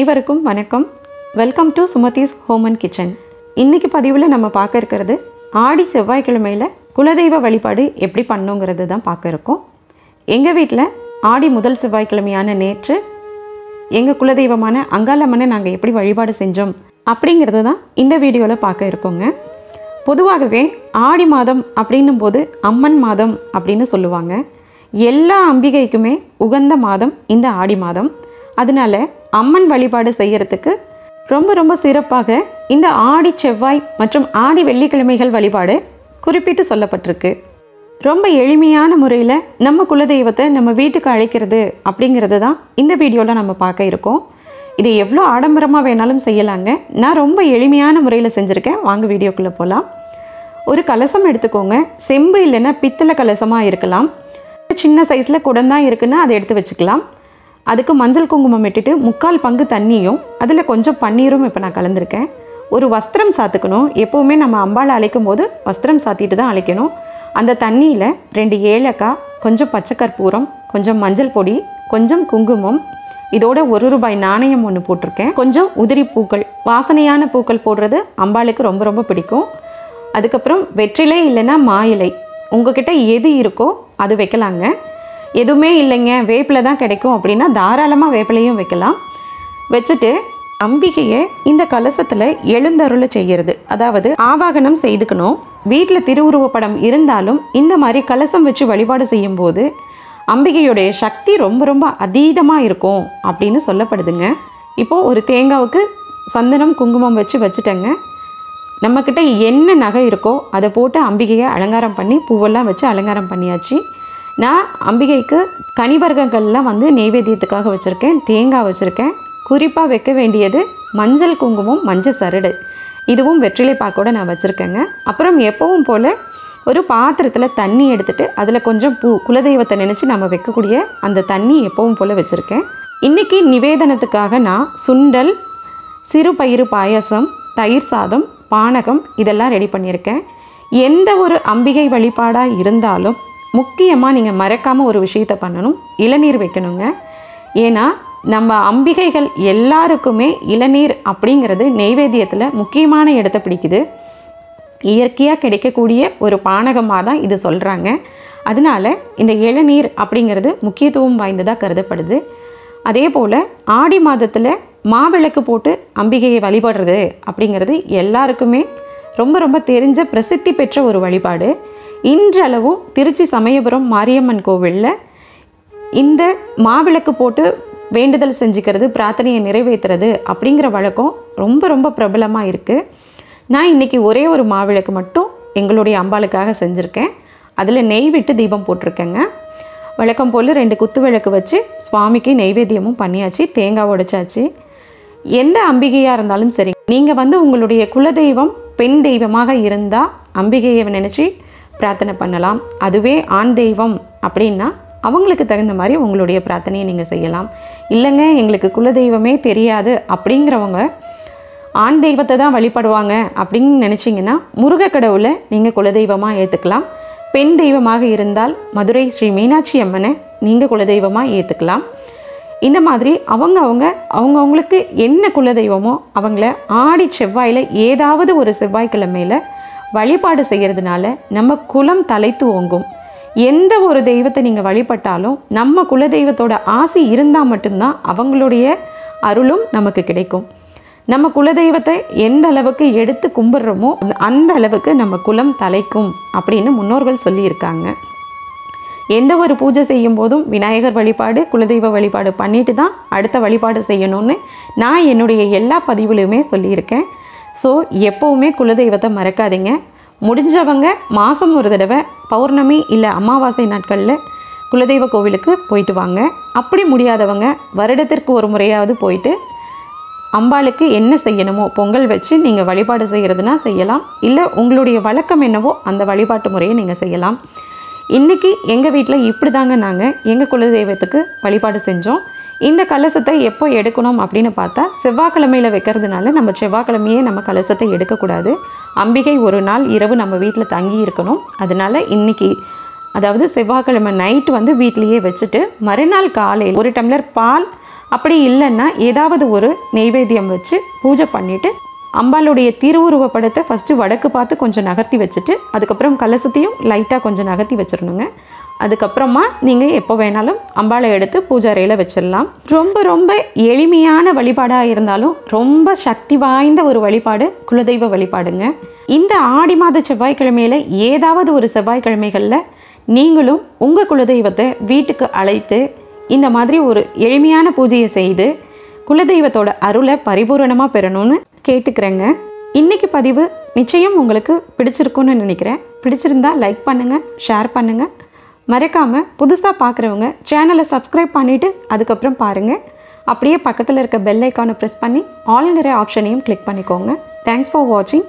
அனைவருக்கும் வணக்கம். Welcome to Sumathi's home and kitchen இன்றைக்கி பதிவில் நம்ம பார்க்க இருக்கிறது ஆடி செவ்வாய்க்கிழமையில் குலதெய்வ வழிபாடு எப்படி பண்ணுங்கிறது தான் பார்க்க இருக்கோம். எங்கள் வீட்டில் ஆடி முதல் செவ்வாய்க்கிழமையான நேற்று எங்கள் குலதெய்வமான அங்காளம்மனை நாங்கள் எப்படி வழிபாடு செஞ்சோம் அப்படிங்கிறது தான் இந்த வீடியோவில் பார்க்க இருக்கோங்க. பொதுவாகவே ஆடி மாதம் அப்படின்னும் போது அம்மன் மாதம் அப்படின்னு சொல்லுவாங்க. எல்லா அம்பிகைக்குமே உகந்த மாதம் இந்த ஆடி மாதம். அதனால அம்மன் வழிபாடு செய்கிறதுக்கு ரொம்ப ரொம்ப சிறப்பாக இந்த ஆடி செவ்வாய் மற்றும் ஆடி வெள்ளிக்கிழமைகள் வழிபாடு குறிப்பிட்டு சொல்லப்பட்டிருக்கு. ரொம்ப எளிமையான முறையில் நம்ம குலதெய்வத்தை நம்ம வீட்டுக்கு அழைக்கிறது அப்படிங்கிறது தான் இந்த வீடியோவில் நம்ம பார்க்க இருக்கோம். இது எவ்வளோ ஆடம்பரமாக வேணாலும் செய்யலாங்க. நான் ரொம்ப எளிமையான முறையில் செஞ்சுருக்கேன். வாங்க வீடியோக்குள்ளே போகலாம் ஒரு கலசம் எடுத்துக்கோங்க. செம்பு இல்லைன்னா பித்தளை கலசமாக இருக்கலாம். சின்ன சைஸில் குடந்தான் இருக்குன்னா அதை எடுத்து வச்சுக்கலாம். அதுக்கு மஞ்சள் குங்குமம் இட்டுட்டு முக்கால் பங்கு தண்ணியும் அதில் கொஞ்சம் பன்னீரும் இப்போ நான் கலந்துருக்கேன். ஒரு வஸ்திரம் சாத்துக்கணும். எப்போவுமே நம்ம அம்பாளை அழைக்கும் போது வஸ்திரம் சாத்திட்டு தான் அழைக்கணும். அந்த தண்ணியில் ரெண்டு ஏலக்காய் கொஞ்சம் பச்சை கற்பூரம் கொஞ்சம் மஞ்சள் பொடி கொஞ்சம் குங்குமம் இதோட ஒரு ரூபாய் நாணயம் ஒன்று போட்டிருக்கேன். கொஞ்சம் உதிரி பூக்கள் வாசனையான பூக்கள் போடுறது அம்பாளுக்கு ரொம்ப ரொம்ப பிடிக்கும். அதுக்கப்புறம் வெற்றிலை இல்லைன்னா மா இலை உங்ககிட்ட எது இருக்கோ அது வைக்கலாங்க. எதுவுமே இல்லைங்க. வேப்பிலை தான் கிடைக்கும் அப்படின்னா தாராளமாக வேப்பிலையும் வைக்கலாம். வச்சுட்டு அம்பிகையை இந்த கலசத்தில் எழுந்தருளை செய்கிறது அதாவது ஆவாகனம் செய்துக்கணும். வீட்டில் திருவுருவப்படம் இருந்தாலும் இந்த மாதிரி கலசம் வச்சு வழிபாடு செய்யும்போது அம்பிகையுடைய சக்தி ரொம்ப ரொம்ப அதீதமாக இருக்கும் அப்படின்னு சொல்லப்படுதுங்க. இப்போது ஒரு தேங்காவுக்கு சந்தனம் குங்குமம் வச்சு வச்சுட்டேங்க. நம்மக்கிட்ட என்ன நகை இருக்கோ அதை போட்டு அம்பிகையை அலங்காரம் பண்ணி பூவெல்லாம் வச்சு அலங்காரம் பண்ணியாச்சு. நான் அம்பிகைக்கு கனிவர்க்கங்கள்லாம் வந்து நெய்வேத்தியத்துக்காக வச்சுருக்கேன் தேங்காய் வச்சுருக்கேன். குறிப்பாக வைக்க வேண்டியது மஞ்சள் குங்குமம் மஞ்சள் சரடு. இதுவும் வெற்றிலை பாக்கோட நான் வச்சுருக்கேங்க. அப்புறம் எப்பவும் போல் ஒரு பாத்திரத்தில் தண்ணி எடுத்துகிட்டு அதில் கொஞ்சம் பூ குலதெய்வத்தை நினச்சி நம்ம வைக்கக்கூடிய அந்த தண்ணி எப்பவும் போல் வச்சுருக்கேன். இன்றைக்கி நிவேதனத்துக்காக நான் சுண்டல் சிறு பயிறு பாயசம் தயிர் சாதம் பானகம் இதெல்லாம் ரெடி பண்ணியிருக்கேன். எந்த ஒரு அம்பிகை வழிபாடாக இருந்தாலும் முக்கியமாக நீங்கள் மறக்காமல் ஒரு விஷயத்த பண்ணணும். இளநீர் வைக்கணுங்க. ஏன்னா நம்ம அம்பிகைகள் எல்லாருக்குமே இளநீர் அப்படிங்கிறது நெய்வேத்தியத்தில் முக்கியமான இடத்தை பிடிக்குது. இயற்கையாக கிடைக்கக்கூடிய ஒரு பானகமாக தான் இது சொல்கிறாங்க அதனால இந்த இளநீர் அப்படிங்கிறது முக்கியத்துவம் வாய்ந்ததாக கருதப்படுது. அதே போல் ஆடி மாதத்தில் மாவிளக்கு போட்டு அம்பிகையை வழிபடுறது அப்படிங்கிறது எல்லாருக்குமே ரொம்ப ரொம்ப தெரிஞ்ச பிரசித்தி பெற்ற ஒரு வழிபாடு. இன்றளவும் திருச்சி சமயபுரம் மாரியம்மன் கோவிலில் இந்த மாவிளக்கு போட்டு வேண்டுதல் செஞ்சுக்கிறது பிரார்த்தனையை நிறைவேற்றுறது அப்படிங்கிற வழக்கம் ரொம்ப ரொம்ப பிரபலமாக இருக்குது நான் இன்றைக்கி ஒரே ஒரு மாவிளக்கு மட்டும் எங்களுடைய அம்பாளுக்காக செஞ்சுருக்கேன். அதில் நெய் விட்டு தீபம் போட்டிருக்கேங்க. வழக்கம் போல் ரெண்டு குத்து விளக்கு வச்சு சுவாமிக்கு நெய்வேத்தியமும் பண்ணியாச்சு தேங்காய் உடைச்சாச்சு. எந்த அம்பிகையாக இருந்தாலும் சரி நீங்கள் வந்து உங்களுடைய குலதெய்வம் பெண் தெய்வமாக இருந்தால் அம்பிகையை நினச்சி பிரார்த்தனை பண்ணலாம். அதுவே ஆண் தெய்வம் அப்படின்னா அவங்களுக்கு தகுந்த மாதிரி உங்களுடைய பிரார்த்தனையை நீங்கள் செய்யலாம். இல்லைங்க எங்களுக்கு குலதெய்வமே தெரியாது அப்படிங்கிறவங்க ஆண் தெய்வத்தை தான் வழிபடுவாங்க அப்படின்னு நினச்சிங்கன்னா முருக கடவுளை நீங்கள் குலதெய்வமாக ஏற்றுக்கலாம் பெண் தெய்வமாக இருந்தால் மதுரை ஸ்ரீ மீனாட்சி அம்மனை நீங்கள் குலதெய்வமாக ஏற்றுக்கலாம் இந்த மாதிரி அவங்க அவங்க அவங்கவுங்களுக்கு என்ன குலதெய்வமோ அவங்கள ஆடி செவ்வாயில் ஏதாவது ஒரு செவ்வாய்க்கிழமையில் வழிபாடு செய்கிறதுனால நம்ம குலம் தலைத்து ஓங்கும். எந்த ஒரு தெய்வத்தை நீங்கள் வழிபட்டாலும் நம்ம குலதெய்வத்தோட ஆசி இருந்தால் மட்டும்தான் அவங்களுடைய அருளும் நமக்கு கிடைக்கும். நம்ம குலதெய்வத்தை எந்த அளவுக்கு எடுத்து கும்பிட்றோமோ அந்த அளவுக்கு நம்ம குலம் தலைக்கும் அப்படின்னு முன்னோர்கள் சொல்லியிருக்காங்க. எந்த ஒரு பூஜை செய்யும் போதும் விநாயகர் வழிபாடு குலதெய்வ வழிபாடு பண்ணிட்டு தான் அடுத்த வழிபாடு செய்யணும்னு நான் என்னுடைய எல்லா பதிவுலையுமே சொல்லியிருக்கேன். ஸோ எப்போவுமே குலதெய்வத்தை மறக்காதீங்க. முடிஞ்சவங்க மாதம் ஒரு தடவை பௌர்ணமி இல்லை அமாவாசை நாட்களில் குலதெய்வ கோவிலுக்கு போயிட்டு வாங்க. அப்படி முடியாதவங்க வருடத்திற்கு ஒரு முறையாவது போயிட்டு அம்பாளுக்கு என்ன செய்யணுமோ பொங்கல் வச்சு நீங்கள் வழிபாடு செய்கிறதுனா செய்யலாம். இல்லை உங்களுடைய வழக்கம் என்னவோ அந்த வழிபாட்டு முறையை நீங்கள் செய்யலாம். இன்றைக்கி எங்கள் வீட்டில் இப்படி தாங்க நாங்கள் எங்கள் குலதெய்வத்துக்கு வழிபாடு செஞ்சோம். இந்த கலசத்தை எப்போ எடுக்கணும் அப்படின்னு பார்த்தா செவ்வாய்க்கிழமையில் வைக்கிறதுனால நம்ம செவ்வாய்க்கிழமையே நம்ம கலசத்தை எடுக்கக்கூடாது. அம்பிகை ஒரு நாள் இரவு நம்ம வீட்டில் தங்கி இருக்கணும். அதனால இன்னைக்கு அதாவது செவ்வாய்க்கிழமை நைட்டு வந்து வீட்லேயே வச்சுட்டு மறுநாள் காலையில் ஒரு டம்ளர் பால் அப்படி இல்லைன்னா ஏதாவது ஒரு நெய்வேத்தியம் வச்சு பூஜை பண்ணிவிட்டு அம்பாளுடைய திருவுருவப்படத்தை ஃபஸ்ட்டு வடக்கு பார்த்து கொஞ்சம் நகர்த்தி வச்சுட்டு அதுக்கப்புறம் கலசத்தையும் லைட்டாக கொஞ்சம் நகர்த்தி வச்சிடணுங்க அதுக்கப்புறமா நீங்கள் எப்போ வேணாலும் அம்பாளை எடுத்து பூஜாரையில் வச்சிடலாம் ரொம்ப ரொம்ப எளிமையான வழிபாடாக இருந்தாலும் ரொம்ப சக்தி வாய்ந்த ஒரு வழிபாடு குலதெய்வ வழிபாடுங்க. இந்த ஆடி மாத செவ்வாய்க்கிழமையில் ஏதாவது ஒரு செவ்வாய்க்கிழமைகளில் நீங்களும் உங்கள் குலதெய்வத்தை வீட்டுக்கு அழைத்து இந்த மாதிரி ஒரு எளிமையான பூஜையை செய்து குலதெய்வத்தோட அருளை பரிபூரணமாக பெறணும்னு கேட்டுக்கிறேங்க. இன்னைக்கு பதிவு நிச்சயம் உங்களுக்கு பிடிச்சிருக்கும்னு நினைக்கிறேன். பிடிச்சிருந்தா லைக் பண்ணுங்கள் ஷேர் பண்ணுங்கள் மறக்காமல் புதுசாக பார்க்குறவங்க சேனலை சப்ஸ்கிரைப் பண்ணிவிட்டு அதுக்கப்புறம் பாருங்கள் அப்படியே பக்கத்தில் இருக்க பெல் ஐக்கானை ப்ரெஸ் பண்ணி ஆளுங்கிற ஆப்ஷனையும் கிளிக் பண்ணிக்கோங்க. தேங்க்ஸ் ஃபார் வாட்சிங்